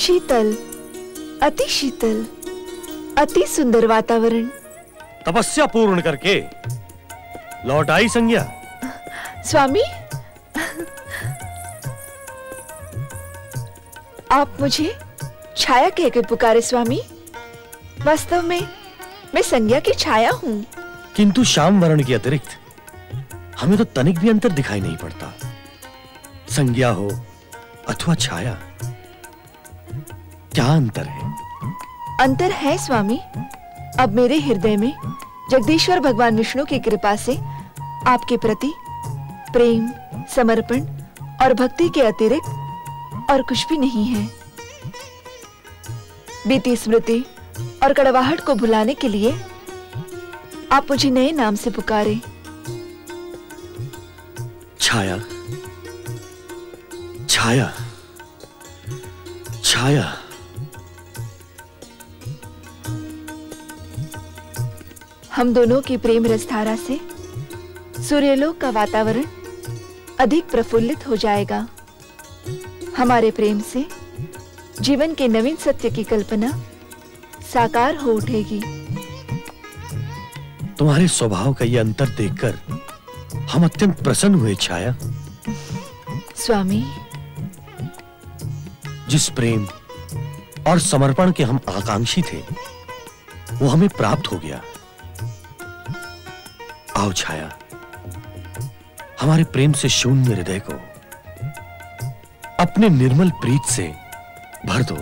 शीतल अति शीतल अति सुंदर वातावरण। तपस्या पूर्ण करके लौट आई संज्ञा। स्वामी आप मुझे छाया कह के पुकारे स्वामी। वास्तव में मैं संज्ञा की छाया हूँ। किंतु श्याम वर्ण के अतिरिक्त हमें तो तनिक भी अंतर दिखाई नहीं पड़ता। संज्ञा हो अथवा छाया। क्या अंतर है? अंतर है स्वामी। अब मेरे हृदय में जगदीश्वर भगवान विष्णु की कृपा से आपके प्रति प्रेम समर्पण और भक्ति के अतिरिक्त और कुछ भी नहीं है। बीती स्मृति और कड़वाहट को भुलाने के लिए आप मुझे नए नाम से पुकारे। छाया। छाया। छाया। हम दोनों की प्रेम रसधारा से सूर्यलोक का वातावरण अधिक प्रफुल्लित हो जाएगा। हमारे प्रेम से जीवन के नवीन सत्य की कल्पना साकार हो उठेगी। तुम्हारे स्वभाव का यह अंतर देखकर हम अत्यंत प्रसन्न हुए छाया। स्वामी। जिस प्रेम और समर्पण के हम आकांक्षी थे वो हमें प्राप्त हो गया। आओ छाया। हमारे प्रेम से शून्य हृदय को अपने निर्मल प्रीत से भर दो।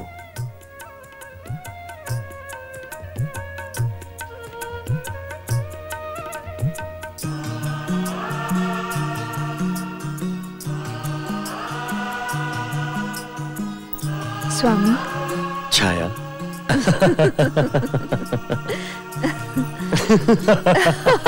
स्वामी। छाया।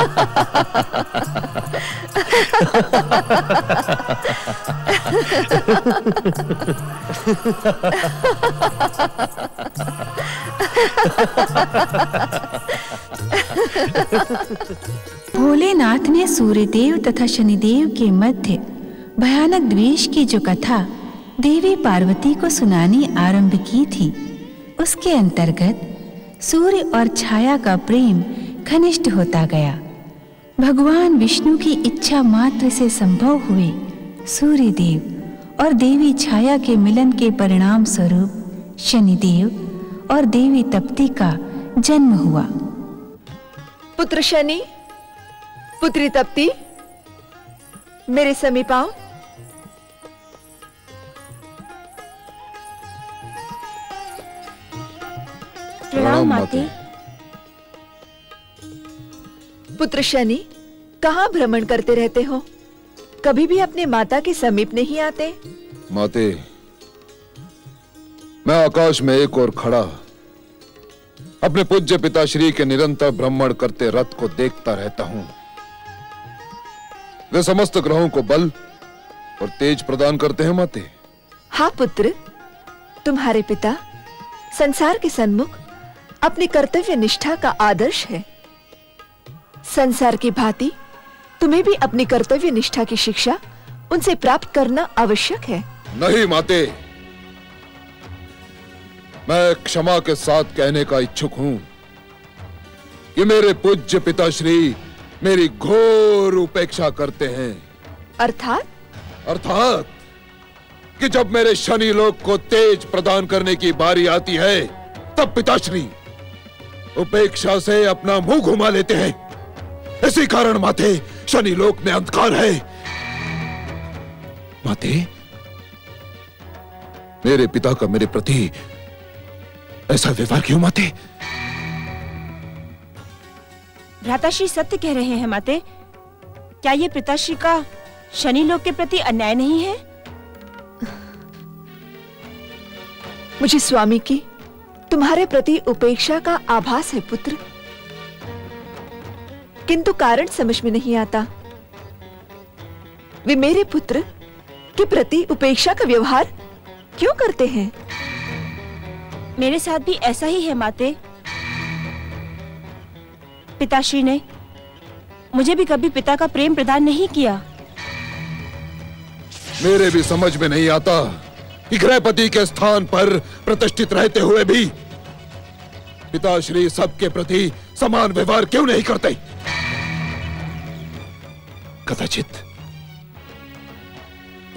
भोलेनाथ ने सूर्यदेव तथा शनिदेव के मध्य भयानक द्वेष की जो कथा देवी पार्वती को सुनानी आरंभ की थी, उसके अंतर्गत सूर्य और छाया का प्रेम घनिष्ठ होता गया। भगवान विष्णु की इच्छा मात्र से संभव हुए सूर्य देव और देवी छाया के मिलन के परिणाम स्वरूप शनिदेव और देवी तप्ती का जन्म हुआ। पुत्र शनि पुत्री तप्ती मेरे समीप आओ प्रणाम माते। पुत्र शनि कहाँ भ्रमण करते रहते हो? कभी भी अपने माता के समीप नहीं आते? माते मैं आकाश में एक और खड़ा अपने पूज्य पिता श्री के निरंतर भ्रमण करते रथ को देखता रहता हूँ। वे समस्त ग्रहों को बल और तेज प्रदान करते हैं माते। हाँ पुत्र तुम्हारे पिता संसार के सन्मुख अपनी कर्तव्य निष्ठा का आदर्श है। संसार की भांति तुम्हें भी अपनी कर्तव्य निष्ठा की शिक्षा उनसे प्राप्त करना आवश्यक है। नहीं माते। मैं क्षमा के साथ कहने का इच्छुक हूँ कि मेरे पूज्य पिताश्री मेरी घोर उपेक्षा करते हैं। अर्थात? अर्थात कि जब मेरे शनि लोक को तेज प्रदान करने की बारी आती है तब पिताश्री उपेक्षा से अपना मुँह घुमा लेते हैं। इसी कारण माते शनि लोक में अंधकार है। माते मेरे पिता का मेरे प्रति ऐसा व्यवहार क्यों माते भ्राताश्री सत्य कह रहे हैं माते क्या ये पिताश्री का शनि लोक के प्रति अन्याय नहीं है? मुझे स्वामी की तुम्हारे प्रति उपेक्षा का आभास है पुत्र। किंतु कारण समझ में नहीं आता। वे मेरे पुत्र के प्रति उपेक्षा का व्यवहार क्यों करते हैं? मेरे साथ भी ऐसा ही है माते। पिताश्री ने मुझे भी कभी पिता का प्रेम प्रदान नहीं किया। मेरे भी समझ में नहीं आता कि गृहपति के स्थान पर प्रतिष्ठित रहते हुए भी पिताश्री सबके प्रति समान व्यवहार क्यों नहीं करते? कदाचित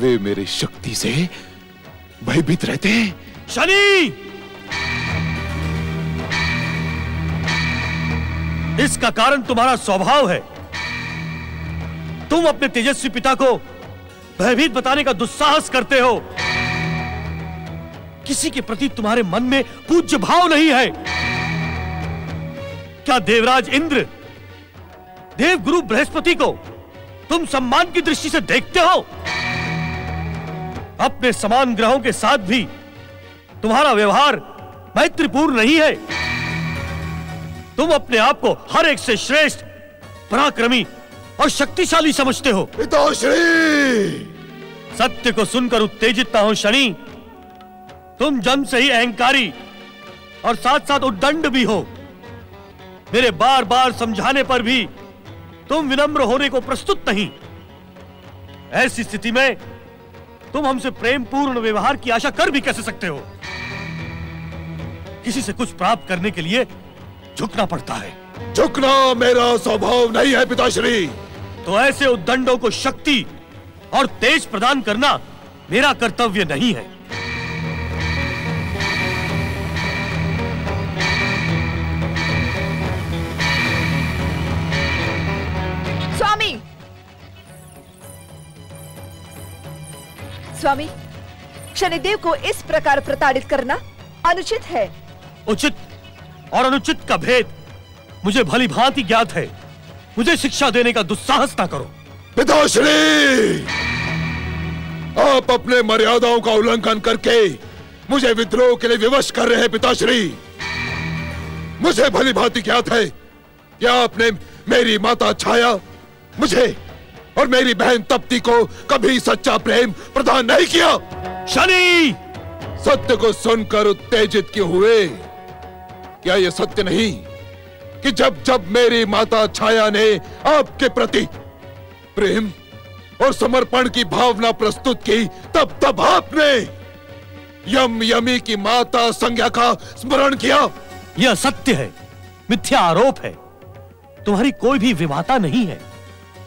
वे मेरी शक्ति से भयभीत रहते हैं। शनि! इसका कारण तुम्हारा स्वभाव है। तुम अपने तेजस्वी पिता को भयभीत बताने का दुस्साहस करते हो। किसी के प्रति तुम्हारे मन में पूज्य भाव नहीं है। क्या देवराज इंद्र देव गुरु बृहस्पति को तुम सम्मान की दृष्टि से देखते हो? अपने समान ग्रहों के साथ भी तुम्हारा व्यवहार मैत्रीपूर्ण नहीं है। तुम अपने आप को हर एक से श्रेष्ठ पराक्रमी और शक्तिशाली समझते हो। पिताश्री सत्य को सुनकर उत्तेजित ना हो शनि। तुम जन्म से ही अहंकारी और साथ साथ उद्दंड भी हो। मेरे बार बार समझाने पर भी तुम विनम्र होने को प्रस्तुत नहीं। ऐसी स्थिति में तुम हमसे प्रेम पूर्ण व्यवहार की आशा कर भी कैसे सकते हो? किसी से कुछ प्राप्त करने के लिए झुकना पड़ता है। झुकना मेरा स्वभाव नहीं है पिताश्री। तो ऐसे उद्दंडों को शक्ति और तेज प्रदान करना मेरा कर्तव्य नहीं है। स्वामी स्वामी शनिदेव को इस प्रकार प्रताड़ित करना अनुचित है उचित और अनुचित का भेद मुझे भली भांति ज्ञात है मुझे शिक्षा देने का दुस्साहस ना करो पिताश्री आप अपने मर्यादाओं का उल्लंघन करके मुझे विद्रोह के लिए विवश कर रहे हैं पिताश्री मुझे भली भांति ज्ञात है कि आपने मेरी माता छाया मुझे और मेरी बहन तप्ती को कभी सच्चा प्रेम प्रदान नहीं किया। शनि! सत्य को सुनकर उत्तेजित क्यों हुए? क्या यह सत्य नहीं कि जब जब मेरी माता छाया ने आपके प्रति प्रेम और समर्पण की भावना प्रस्तुत की तब तब आपने यम यमी की माता संज्ञा का स्मरण किया। यह सत्य है मिथ्या आरोप है। तुम्हारी कोई भी विवाहता नहीं है।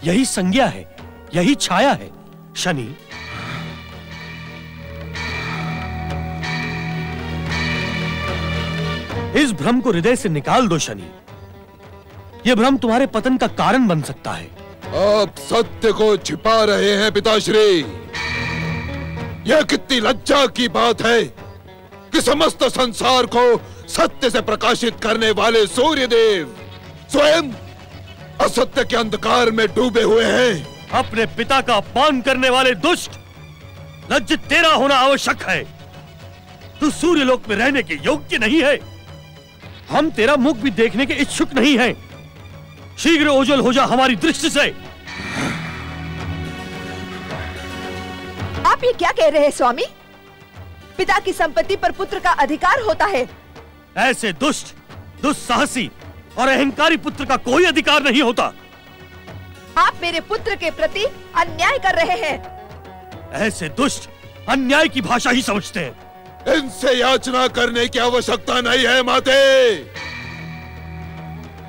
यही संज्ञा है, यही छाया है। शनि। इस भ्रम को हृदय से निकाल दो, शनि। यह भ्रम तुम्हारे पतन का कारण बन सकता है। आप सत्य को छिपा रहे हैं, पिताश्री। यह कितनी लज्जा की बात है कि समस्त संसार को सत्य से प्रकाशित करने वाले सूर्य देव स्वयं असत्य के अंधकार में डूबे हुए हैं। अपने पिता का अपमान करने वाले दुष्ट लज्जित तेरा होना आवश्यक है। तू सूर्यलोक में रहने के योग्य नहीं है। हम तेरा मुख भी देखने के इच्छुक नहीं हैं। शीघ्र ओझल हो जा हमारी दृष्टि से। आप ये क्या कह रहे हैं स्वामी? पिता की संपत्ति पर पुत्र का अधिकार होता है। ऐसे दुष्ट दुस्साहसी और अहंकारी पुत्र का कोई अधिकार नहीं होता। आप मेरे पुत्र के प्रति अन्याय कर रहे हैं। ऐसे दुष्ट अन्याय की भाषा ही समझते हैं। इनसे याचना करने की आवश्यकता नहीं है माते।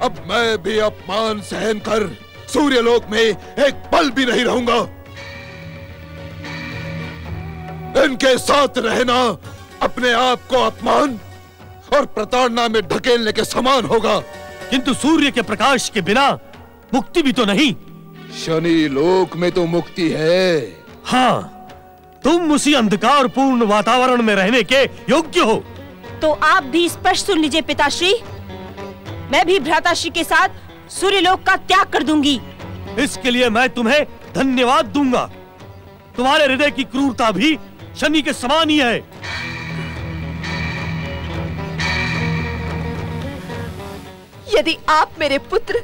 अब मैं भी अपमान सहन कर सूर्यलोक में एक पल भी नहीं रहूँगा। इनके साथ रहना अपने आप को अपमान और प्रताड़ना में ढकेलने के समान होगा। किंतु सूर्य के प्रकाश के बिना मुक्ति भी तो नहीं। शनि लोक में तो मुक्ति है। हाँ तुम उसी अंधकार पूर्ण वातावरण में रहने के योग्य हो। तो आप भी स्पष्ट सुन लीजिए पिताश्री। मैं भी भ्राताश्री के साथ सूर्यलोक का त्याग कर दूँगी। इसके लिए मैं तुम्हें धन्यवाद दूँगा। तुम्हारे हृदय की क्रूरता भी शनि के समान ही है। यदि आप मेरे पुत्र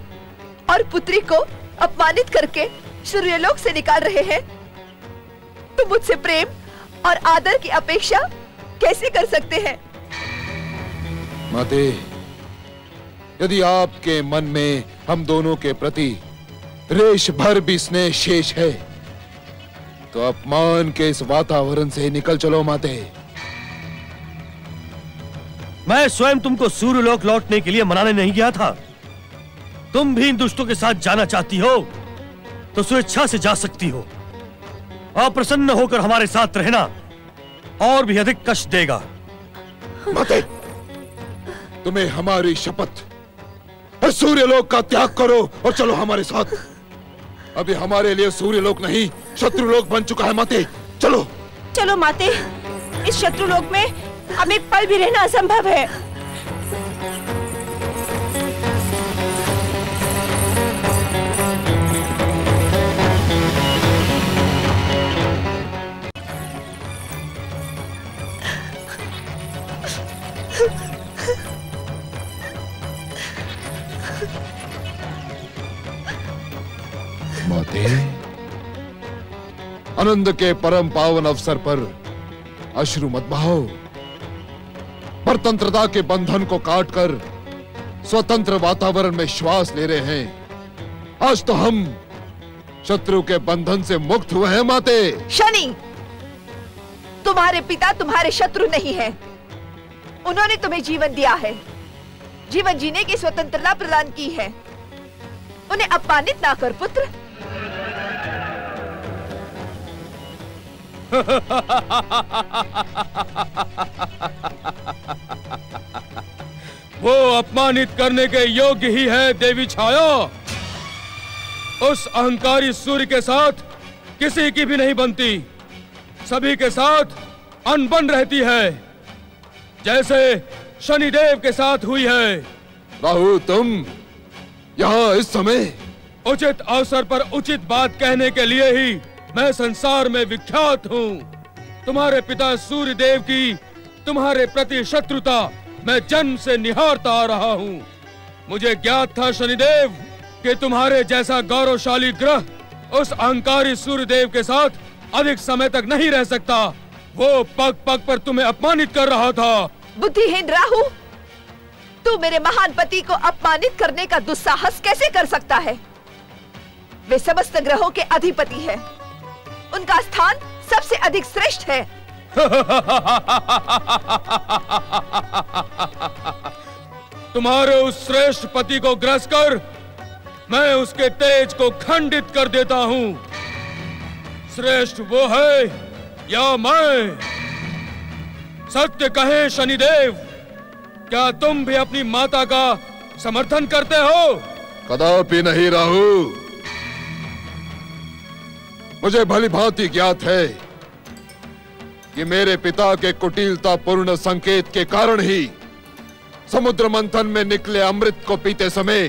और पुत्री को अपमानित करके सूर्यलोक से निकाल रहे हैं तो मुझसे प्रेम और आदर की अपेक्षा कैसे कर सकते हैं? माते, यदि आपके मन में हम दोनों के प्रति रेश भर भी स्नेह शेष है तो अपमान के इस वातावरण से निकल चलो माते। मैं स्वयं तुमको सूर्यलोक लौटने के लिए मनाने नहीं गया था। तुम भी इन दुष्टों के साथ जाना चाहती हो तो स्वेच्छा से जा सकती हो। अप्रसन्न होकर हमारे साथ रहना और भी अधिक कष्ट देगा। माते तुम्हें हमारी शपथ। सूर्यलोक का त्याग करो और चलो हमारे साथ। अभी हमारे लिए सूर्यलोक नहीं शत्रुलोक बन चुका है माते। चलो। चलो माते इस शत्रु लोक में अब एक पल भी रहना असंभव है। आनंद के परम पावन अवसर पर अश्रु मत बहाओ। परतंत्रता के बंधन को काटकर स्वतंत्र वातावरण में श्वास ले रहे हैं। आज तो हम शत्रु के बंधन से मुक्त हुए हैं, माते। शनि, तुम्हारे पिता तुम्हारे शत्रु नहीं है। उन्होंने तुम्हें जीवन दिया है। जीवन जीने की स्वतंत्रता प्रदान की है। उन्हें अपमानित ना कर, पुत्र। वो अपमानित करने के योग्य ही है देवी छाया। उस अहंकारी सूर्य के साथ किसी की भी नहीं बनती। सभी के साथ अनबन रहती है। जैसे शनिदेव के साथ हुई है। राहु तुम यहाँ इस समय उचित अवसर पर उचित बात कहने के लिए ही मैं संसार में विख्यात हूँ। तुम्हारे पिता सूर्य देव की तुम्हारे प्रति शत्रुता मैं जन्म से निहारता आ रहा हूँ। मुझे ज्ञात था शनिदेव कि तुम्हारे जैसा गौरवशाली ग्रह उस अहंकारी सूर्य देव के साथ अधिक समय तक नहीं रह सकता। वो पग पग पर तुम्हें अपमानित कर रहा था। बुद्धिहीन राहु, तू मेरे महान पति को अपमानित करने का दुस्साहस कैसे कर सकता है? वे समस्त ग्रहों के अधिपति है। उनका स्थान सबसे अधिक श्रेष्ठ है। तुम्हारे उस श्रेष्ठ पति को ग्रस कर मैं उसके तेज को खंडित कर देता हूँ। श्रेष्ठ वो है या मैं? सत्य कहे शनिदेव क्या तुम भी अपनी माता का समर्थन करते हो? कदापि नहीं राहु। मुझे भली भांति ज्ञात है कि मेरे पिता के कुटिलता पूर्ण संकेत के कारण ही समुद्र मंथन में निकले अमृत को पीते समय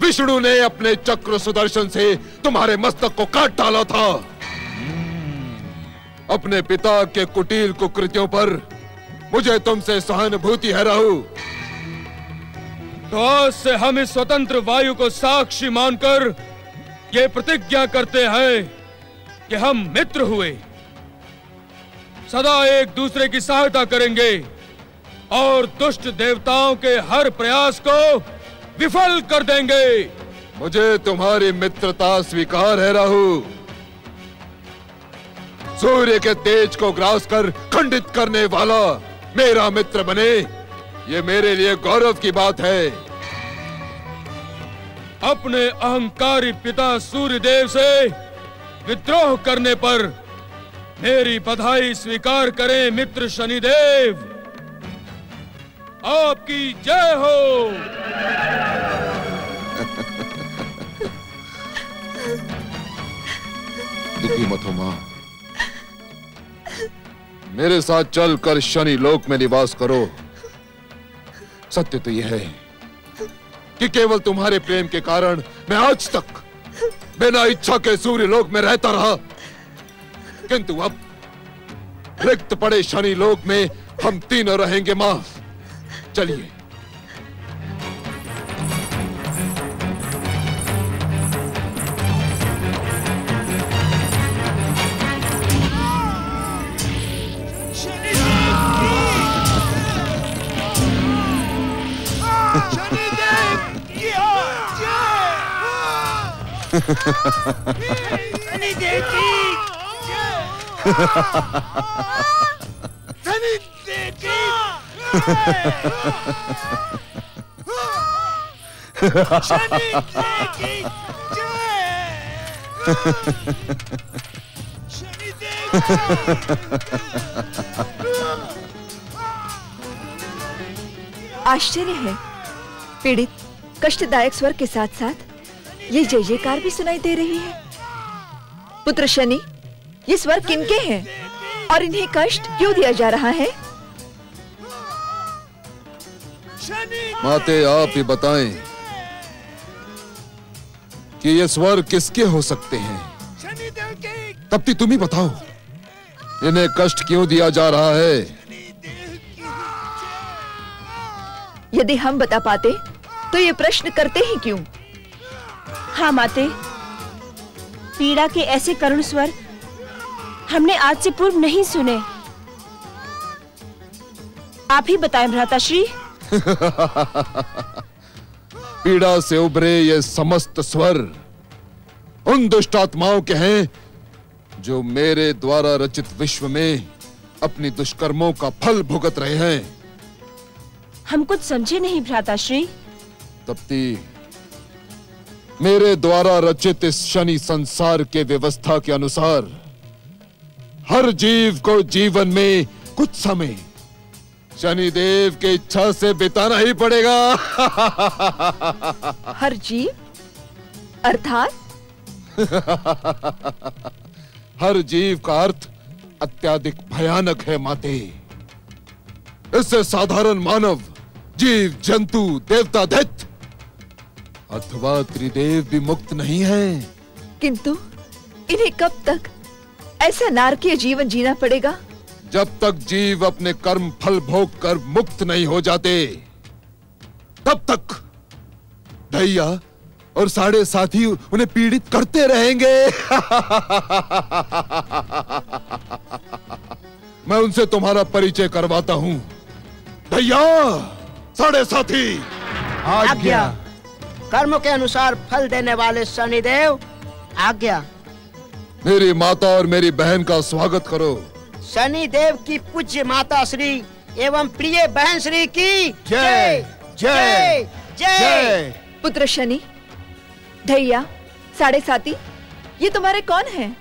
विष्णु ने अपने चक्र सुदर्शन से तुम्हारे मस्तक को काट डाला था। अपने पिता के कुटिल कुकृतियों पर मुझे तुमसे सहानुभूति है राहु। तो आज से हम इस स्वतंत्र वायु को साक्षी मानकर ये प्रतिज्ञा करते हैं कि हम मित्र हुए। सदा एक दूसरे की सहायता करेंगे और दुष्ट देवताओं के हर प्रयास को विफल कर देंगे। मुझे तुम्हारी मित्रता स्वीकार है राहु। सूर्य के तेज को ग्रास कर खंडित करने वाला मेरा मित्र बने ये मेरे लिए गौरव की बात है। अपने अहंकारी पिता सूर्यदेव से विद्रोह करने पर मेरी बधाई स्वीकार करें, मित्र शनिदेव। आपकी जय हो। दुखी मत हो, माँ। मेरे साथ चलकर शनि लोक में निवास करो। सत्य तो यह है कि केवल तुम्हारे प्रेम के कारण मैं आज तक बिना इच्छा के सूर्य लोक में रहता रहा। किंतु अब रिक्त पड़े शनि लोक में हम तीनों रहेंगे माँ। चलिए। आश्चर्य है पीड़ित कष्टदायक स्वर के साथ साथ ये जय जयकार भी सुनाई दे रही है। पुत्र शनि ये स्वर किनके हैं? और इन्हें कष्ट क्यों दिया जा रहा है? माते आप ही बताएँ कि ये स्वर किसके हो सकते हैं? तब तप्ती तुम ही बताओ इन्हें कष्ट क्यों दिया जा रहा है? यदि हम बता पाते तो ये प्रश्न करते ही क्यों? हाँ माते। पीड़ा के ऐसे करुण स्वर हमने आज से पूर्व नहीं सुने। आप ही बताएँ भ्राताश्री। पीड़ा से उभरे ये समस्त स्वर उन दुष्ट आत्माओं के हैं जो मेरे द्वारा रचित विश्व में अपनी दुष्कर्मों का फल भुगत रहे हैं। हम कुछ समझे नहीं भ्राताश्री। तप्ती मेरे द्वारा रचित इस शनि संसार के व्यवस्था के अनुसार हर जीव को जीवन में कुछ समय शनिदेव की इच्छा से बिताना ही पड़ेगा। हर जीव? अर्थात? हर जीव का अर्थ अत्याधिक भयानक है माते। इससे साधारण मानव जीव जंतु देवता दैत्य अथवा त्रिदेव भी मुक्त नहीं है। किंतु इन्हें कब तक ऐसा नारकीय जीवन जीना पड़ेगा? जब तक जीव अपने कर्म फल भोग कर मुक्त नहीं हो जाते। तब तक दैया और साढ़े साथी उन्हें पीड़ित करते रहेंगे। मैं उनसे तुम्हारा परिचय करवाता हूँ। दैया साढ़े साथी। आज्ञा। कर्म के अनुसार फल देने वाले शनिदेव आज्ञा। मेरी माता और मेरी बहन का स्वागत करो। शनिदेव की पूज्य माता श्री एवं प्रिय बहन श्री की जय, जय जय पुत्र शनि धैया साढ़े साथी ये तुम्हारे कौन हैं?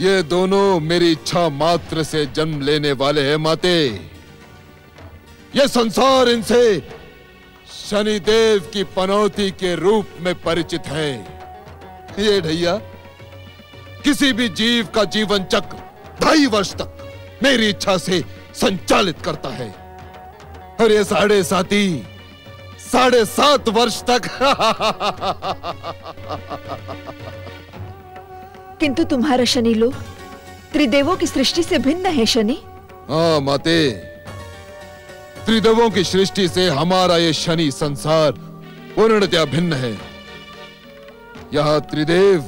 ये दोनों मेरी इच्छा मात्र से जन्म लेने वाले हैं माते। ये संसार इनसे शनिदेव की पनौती के रूप में परिचित है। ये ढैया किसी भी जीव का जीवन चक्र ढाई वर्ष तक मेरी इच्छा से संचालित करता है। और ये साढ़े साथी साढ़े सात वर्ष तक किंतु तुम्हारा शनि लोग त्रिदेवों की सृष्टि से भिन्न है शनि। हाँ माते। त्रिदेवों की सृष्टि से हमारा ये शनि संसार पूर्णतया भिन्न है। यहाँ त्रिदेव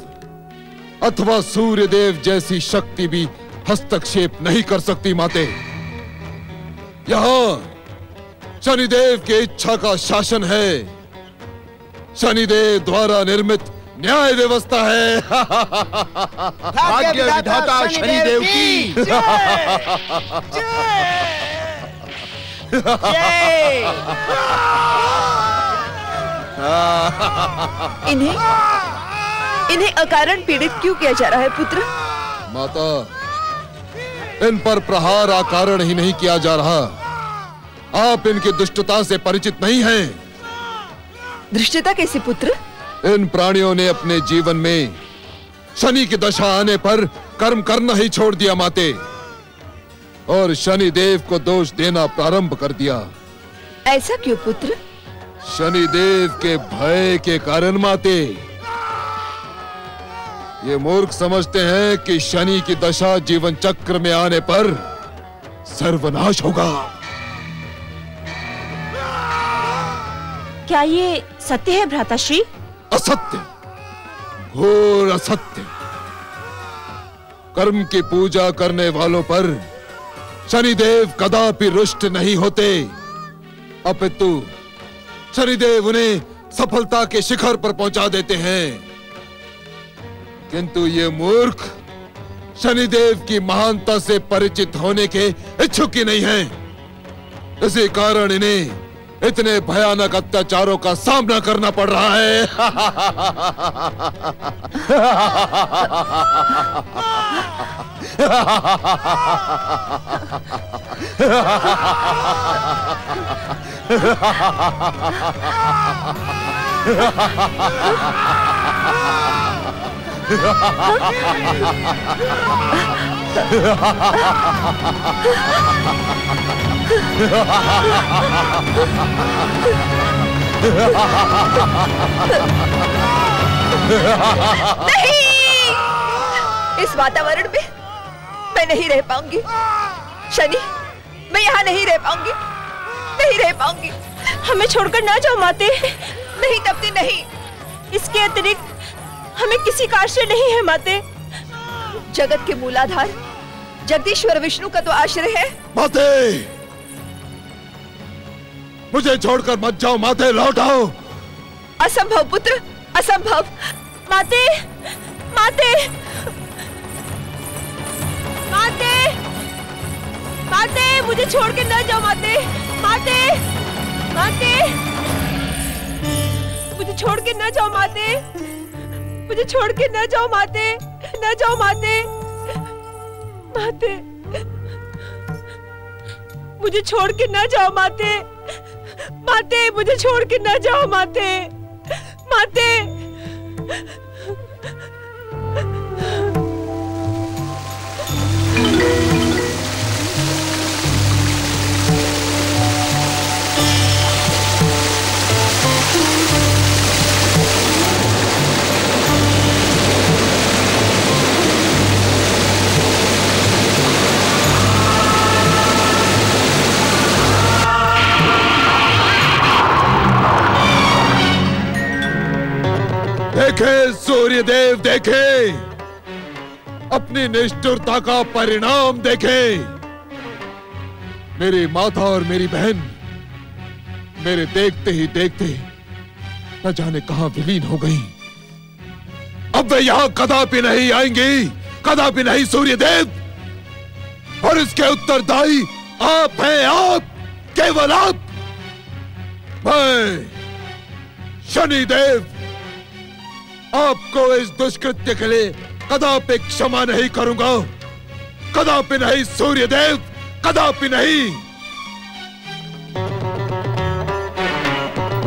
अथवा सूर्य देव जैसी शक्ति भी हस्तक्षेप नहीं कर सकती माते। यहाँ शनिदेव की इच्छा का शासन है। शनिदेव द्वारा निर्मित न्याय व्यवस्था है। भाग्य विधाता शनिदेव की। जय इन्हें इन्हें अकारण पीड़ित क्यों किया जा रहा है पुत्र? माता इन पर प्रहार आकारण ही नहीं किया जा रहा। आप इनकी दुष्टता से परिचित नहीं हैं। धृष्टता कैसे पुत्र? इन प्राणियों ने अपने जीवन में शनि की दशा आने पर कर्म करना ही छोड़ दिया माते। और शनि देव को दोष देना प्रारंभ कर दिया। ऐसा क्यों पुत्र? शनि देव के भय के कारण माते। ये मूर्ख समझते हैं कि शनि की दशा जीवन चक्र में आने पर सर्वनाश होगा। क्या ये सत्य है भ्राताश्री? असत्य। घोर असत्य। कर्म की पूजा करने वालों पर शनिदेव कदापि रुष्ट नहीं होते अपितु शनिदेव उन्हें सफलता के शिखर पर पहुँचा देते हैं किंतु ये मूर्ख शनिदेव की महानता से परिचित होने के इच्छुक ही नहीं हैं। इसी कारण इन्हें इतने भयानक अत्याचारों का सामना करना पड़ रहा है। नहीं! इस वातावरण में मैं नहीं रह पाऊँगी। शनि, मैं यहाँ नहीं रह पाऊँगी। नहीं रह पाऊँगी। हमें छोड़कर ना जाओ माते। नहीं तपती, नहीं। इसके अतिरिक्त हमें किसी का आश्रय नहीं है माते। जगत के मूलाधार, जगदीश्वर विष्णु का तो आश्रय है। माते! मुझे छोड़कर मत जाओ माते लौट आओ। असंभव पुत्र, असंभव। माते माते। माते माते, मुझे छोड़ के न जाओ, माते। माते माते। मुझे छोड़ के न जाओ, माते। मुझे छोड़ के न जाओ, माते। न जाओ, माते। माते। मुझे छोड़ के न जाओ, माते। माते मुझे छोड़ के ना जाओ माते। माते देखे सूर्य देव देखे। अपनी निष्ठुरता का परिणाम देखे। मेरी माता और मेरी बहन, मेरे देखते ही देखते न जाने कहाँ विलीन हो गई। अब वे यहाँ कदापि नहीं आएँगी, कदापि नहीं सूर्य देव और इसके उत्तरदायी आप हैं आप, केवल आप। मैं शनिदेव। आपको इस दुष्कृत्य के लिए कदापि क्षमा नहीं करूँगा। कदापि नहीं, सूर्यदेव, कदापि नहीं।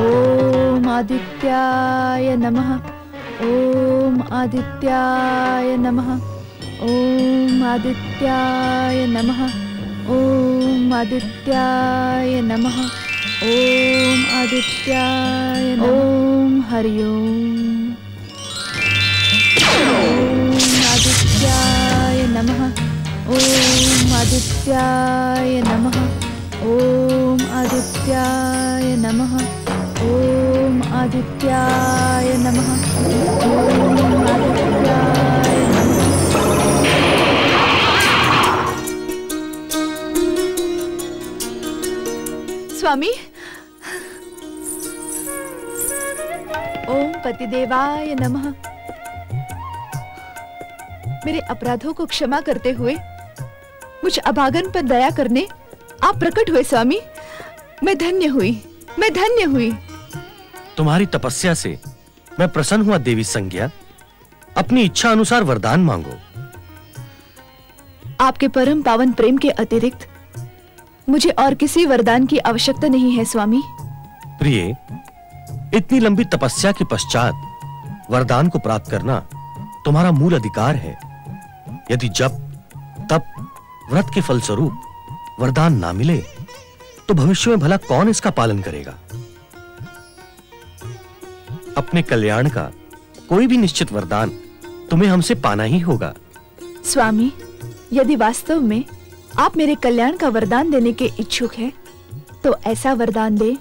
ओम आदित्याय नमः। ओम आदित्याय नमः। ओम आदित्याय नमः। ओम आदित्याय नमः। ओम आदित्याय ओम हरि ओम्। ॐ आदित्याय नमः। ॐ आदित्याय नमः। ॐ आदित्याय नमः। ॐ आदित्याय नमः। ॐ स्वामी। ओम पतिदेवाय नमः। मेरे अपराधों को क्षमा करते हुए मुझ अभागन पर दया करने आप प्रकट हुए स्वामी। मैं धन्य हुई मैं धन्य हुई। तुम्हारी तपस्या से मैं प्रसन्न हुआ देवी संज्ञा। अपनी इच्छा अनुसार वरदान मांगो। आपके परम पावन प्रेम के अतिरिक्त मुझे और किसी वरदान की आवश्यकता नहीं है स्वामी। प्रिय इतनी लंबी तपस्या के पश्चात वरदान को प्राप्त करना तुम्हारा मूल अधिकार है। यदि जब तब व्रत के फलस्वरूप वरदान ना मिले तो भविष्य में भला कौन इसका पालन करेगा? अपने कल्याण का कोई भी निश्चित वरदान तुम्हें हमसे पाना ही होगा। स्वामी यदि वास्तव में आप मेरे कल्याण का वरदान देने के इच्छुक हैं, तो ऐसा वरदान दे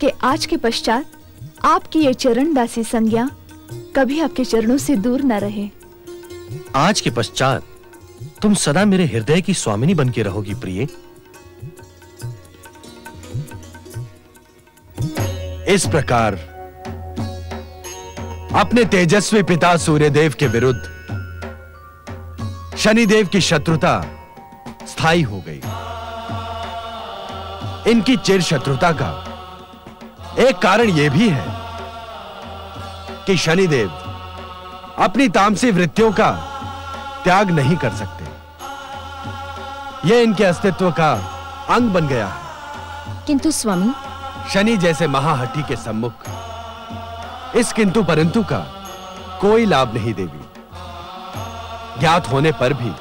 कि आज के पश्चात आपकी ये चरण दासी संज्ञा कभी आपके चरणों से दूर न रहे। आज के पश्चात तुम सदा मेरे हृदय की स्वामिनी बन के रहोगी, प्रिय। इस प्रकार अपने तेजस्वी पिता सूर्यदेव के विरुद्ध शनिदेव की शत्रुता स्थायी हो गई। इनकी चिर शत्रुता का एक कारण यह भी है कि शनिदेव अपनी तामसी वृत्तियों का त्याग नहीं कर सकते। यह इनके अस्तित्व का अंग बन गया है। किंतु स्वामी शनि जैसे महाहठी के सम्मुख इस किंतु परंतु का कोई लाभ नहीं देवी ज्ञात होने पर भी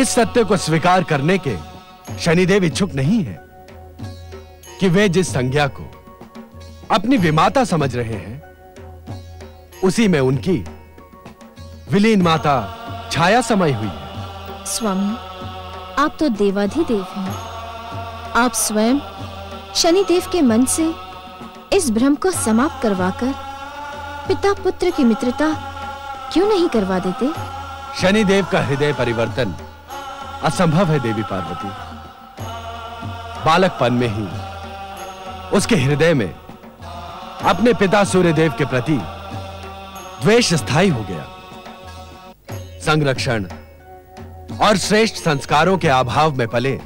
इस सत्य को स्वीकार करने के शनिदेव इच्छुक नहीं है कि वे जिस संज्ञा को अपनी विमाता समझ रहे हैं उसी में उनकी विलीन माता छाया समय हुई। है स्वामी आप तो देवाधिदेव हैं। आप स्वयं शनिदेव के मन से इस भ्रम को समाप्त करवाकर पिता पुत्र की मित्रता क्यों नहीं करवा देते? शनिदेव का हृदय परिवर्तन असंभव है देवी पार्वती। बालकपन में ही उसके हृदय में अपने पिता सूर्यदेव के प्रति द्वेष स्थायी हो गया। संरक्षण और श्रेष्ठ संस्कारों के अभाव में पले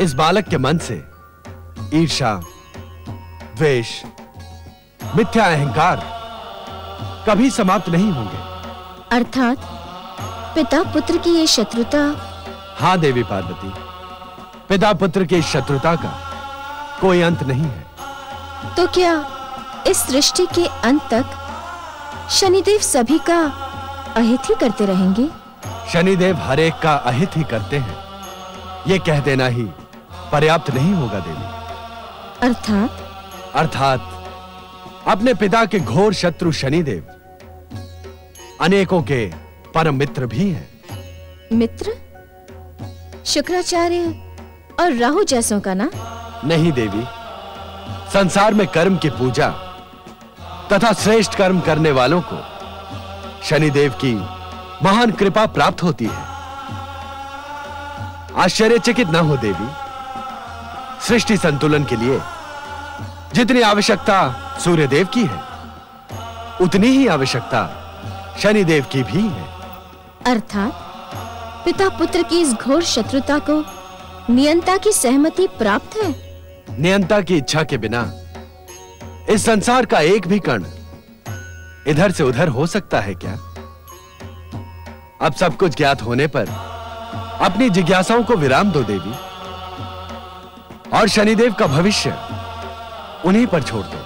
इस बालक के मन से ईर्षा द्वेष मिथ्या अहंकार कभी समाप्त नहीं होंगे। अर्थात पिता पुत्र की ये शत्रुता हाँ देवी पार्वती पिता पुत्र की शत्रुता का कोई अंत नहीं है। तो क्या इस सृष्टि के अंत तक शनिदेव सभी का अहित ही करते रहेंगे। शनिदेव हर एक का अहित ही करते हैं। ये कह देना ही पर्याप्त नहीं होगा देवी। अर्थात? अर्थात अपने पिता के घोर शत्रु शनिदेव अनेकों के परम मित्र भी हैं। मित्र? शुक्राचार्य और राहु जैसों का ना? नहीं देवी संसार में कर्म की पूजा तथा श्रेष्ठ कर्म करने वालों को शनिदेव की महान कृपा प्राप्त होती है। आश्चर्यचकित न हो देवी। सृष्टि संतुलन के लिए जितनी आवश्यकता सूर्यदेव की है उतनी ही आवश्यकता शनिदेव की भी है। अर्थात पिता पुत्र की इस घोर शत्रुता को नियंता की सहमति प्राप्त है? नियंता की इच्छा के बिना इस संसार का एक भी कण इधर से उधर हो सकता है क्या? अब सब कुछ ज्ञात होने पर अपनी जिज्ञासाओं को विराम दो देवी। और शनिदेव का भविष्य उन्हीं पर छोड़ दो।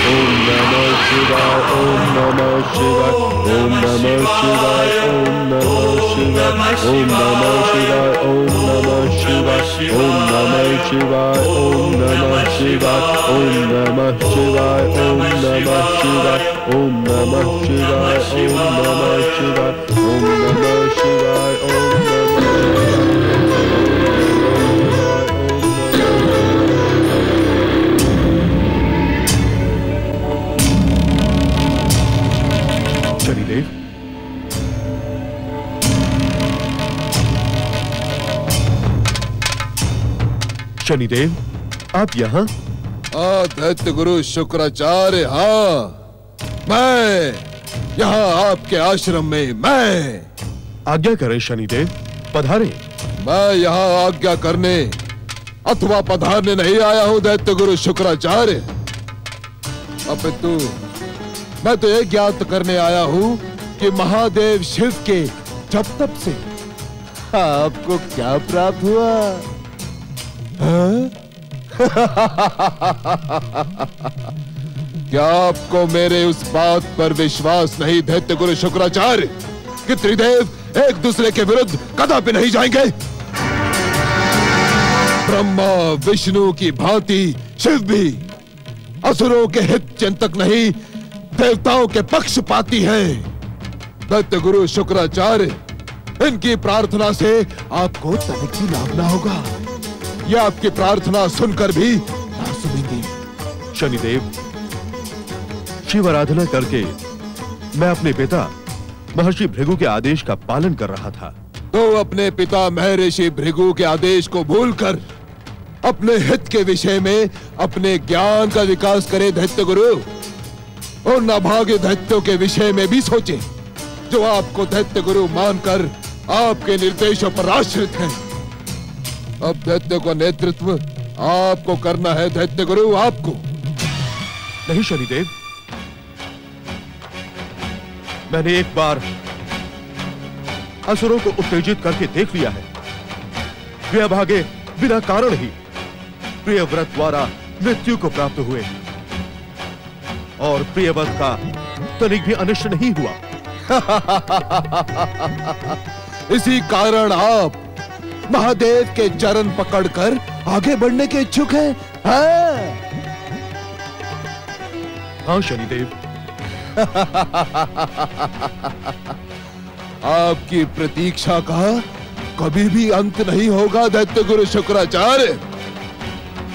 ओम नमः शिवाय ओम नमः शिवाय ओम नमः शिवाय ओम नमः शिवाय ओम नमः शिवाय ओम नमः शिवाय ओम नमः शिवाय ओम नमः शिवाय ओम नमः शिवाय ओम नमः शिवाय ओम नमः शिवाय ओम नमः शिवाय ओम नमः शिवाय ओम शनिदेव आप यहाँ? हाँ दैत्य गुरु शुक्राचार्य हाँ। मैं यहाँ आपके आश्रम में मैं। आज्ञा करें शनिदेव पधारे। मैं यहाँ आज्ञा करने अथवा पधारने नहीं आया हूँ दैत्य गुरु शुक्राचार्य। अपितु मैं तो ये ज्ञात करने आया हूँ कि महादेव शिव के जब तब से आपको क्या प्राप्त हुआ? क्या आपको मेरे उस बात पर विश्वास नहीं, दैत्य गुरु शुक्राचार्य? कि त्रिदेव एक दूसरे के विरुद्ध कदापि नहीं जाएँगे? ब्रह्मा, विष्णु की भांति शिव भी असुरों के हित चिंतक नहीं, देवताओं के पक्ष पाती है। दैत्य गुरु शुक्राचार्य, इनकी प्रार्थना से आपको तनिक भी लाभ ना होगा। ये आपकी प्रार्थना सुनकर भी ना सुनेंगे शनिदेव शिव आराधना करके मैं अपने पिता महर्षि भृगु के आदेश का पालन कर रहा था तो अपने पिता महर्षि भृगु के आदेश को भूलकर अपने हित के विषय में अपने ज्ञान का विकास करे दैत्य गुरु और नाभागे दैत्यों के विषय में भी सोचे जो आपको दैत्य गुरु मानकर आपके निर्देशों पर आश्रित हैं। अब दैत्य का नेतृत्व आपको करना है दैत्य गुरु आपको। नहीं शनिदेव। मैंने एक बार असुरों को उत्तेजित करके देख लिया है। वे अभागे बिना कारण ही प्रियव्रत द्वारा मृत्यु को प्राप्त हुए। और प्रियव्रत का तनिक भी अनिष्ट नहीं हुआ। इसी कारण आप महादेव के चरण पकड़कर आगे बढ़ने के इच्छुक हैं। हाँ? हाँ शनिदेव। आपकी प्रतीक्षा का कभी भी अंत नहीं होगा दैत्य गुरु शुक्राचार्य।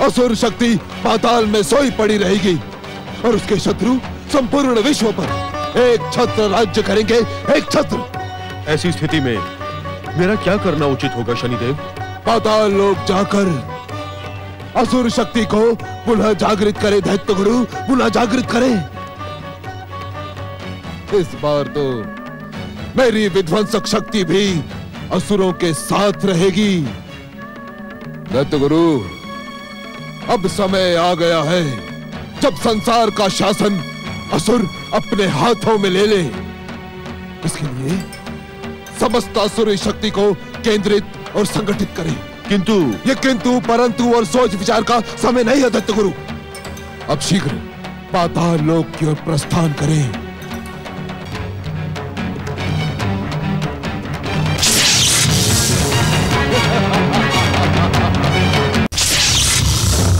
असुर शक्ति पाताल में सोई पड़ी रहेगी और उसके शत्रु संपूर्ण विश्व पर एक छत्र राज्य करेंगे एक छत्र। ऐसी स्थिति में मेरा क्या करना उचित होगा, शनिदेव? पाताल लोग जाकर असुर शक्ति को पुनः जागृत करे, दैत्य गुरु, पुनः जागृत करे। इस बार तो मेरी विध्वंसक शक्ति भी असुरों के साथ रहेगी। दैत्य गुरु, अब समय आ गया है, जब संसार का शासन असुर अपने हाथों में ले ले। इसके लिए समस्त असुरी शक्ति को केंद्रित और संगठित करें। किंतु ये किंतु परंतु और सोच विचार का समय नहीं है दत्त गुरु। अब शीघ्र पाताल लोक की ओर प्रस्थान करें।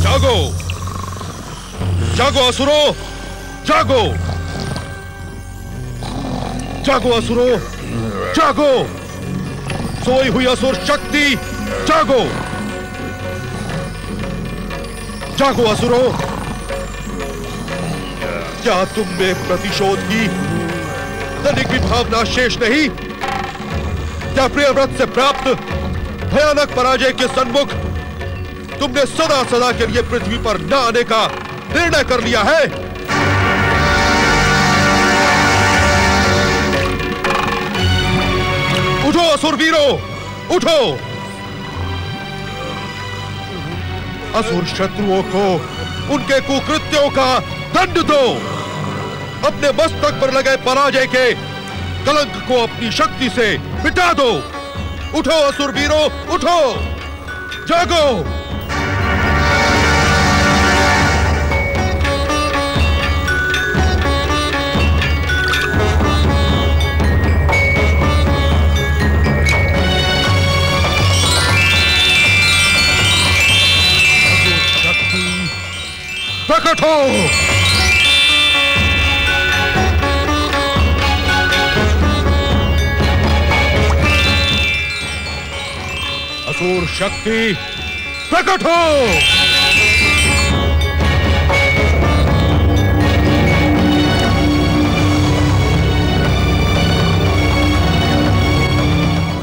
जागो। जागो असुरो। जागो। जागो असुरो। जागो। सोई हुई असुर शक्ति, जागो। जागो असुरो। क्या तुम में प्रतिशोध की तनिक भी भावना शेष नहीं? क्या प्रियव्रत से प्राप्त, भयानक पराजय के सन्मुख, तुमने सदा सदा के लिए पृथ्वी पर न आने का निर्णय कर लिया है? उठो असुरवीरो उठो! असुर शत्रुओं को, उनके कुकृत्यों का दंड दो। अपने मस्तक पर लगे पराजय के कलंक को अपनी शक्ति से मिटा दो। उठो, असुरवीरो, उठो! जागो! हो असुर शक्ति प्रकट हो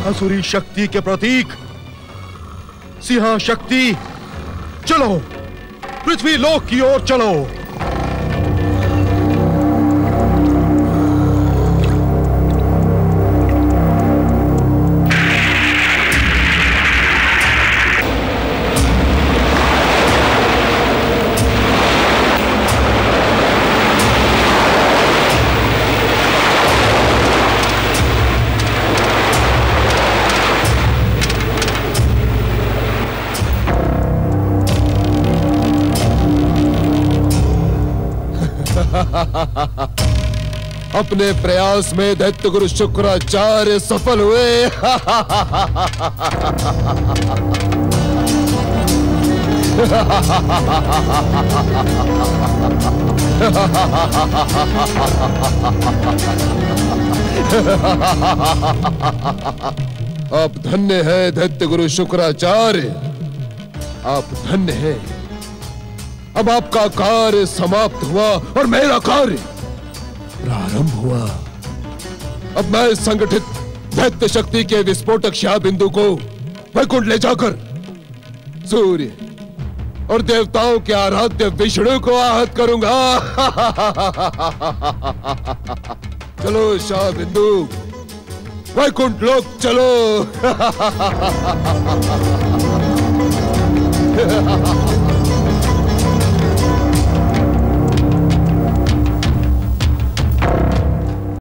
असुरी शक्ति के प्रतीक सिंहा शक्ति चलो पृथ्वी लोक की ओर चलो। अपने प्रयास में दैत्य गुरु शुक्राचार्य सफल हुए। आप धन्य है दैत्य गुरु शुक्राचार्य। आप धन्य है। अब आपका कार्य समाप्त हुआ और मेरा कार्य प्रारंभ हुआ। अब मैं संगठित दैत्य शक्ति के विस्फोटक शाह बिंदु को वैकुंठ ले जाकर सूर्य और देवताओं के आराध्य विष्णु को आहत करूँगा। चलो शाह बिंदु वैकुंठ लोक चलो।